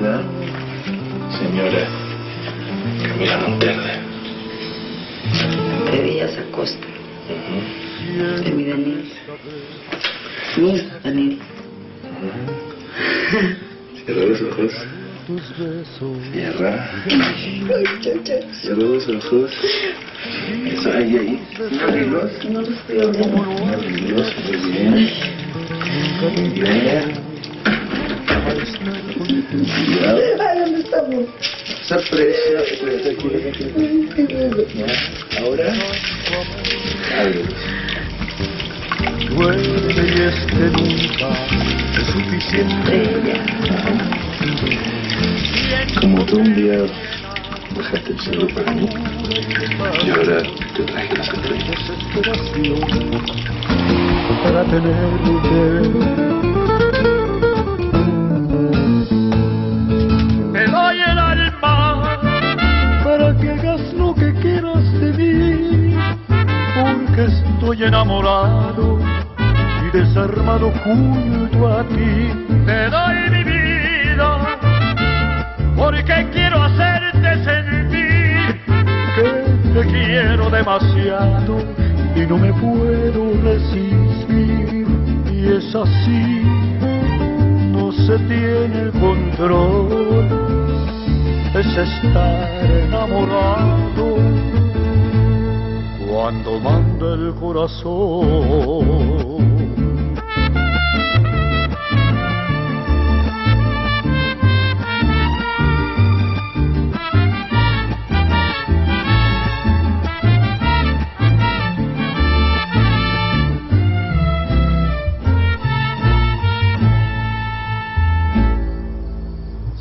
señora Camila Monterde. De Villas Acosta. De mi Daniel. Mi Daniel. Cierra los ojos. Cierra. Cierra los ojos. Eso, ahí, ahí. Abrirlos. No los. Abrirlos. Muy bien. Bien. Sorpresa. Ahora. Ábrelos. Duele y es que nunca es suficiente. Como tú un día dejaste el cielo para mí, y ahora te traje las estrellas. Desesperación para tenerte. Te porque estoy enamorado y desarmado junto a ti. Te doy mi vida porque quiero hacerte sentir que te quiero demasiado y no me puedo resistir. Y es así, no se tiene control, es estar enamorado cuando manda el corazón.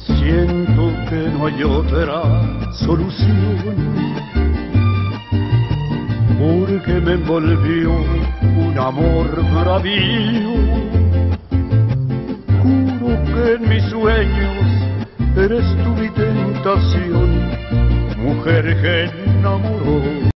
Siento que no hay otra solución, porque me envolvió un amor bravío. Juro que en mis sueños eres tú mi tentación, mujer que enamoró.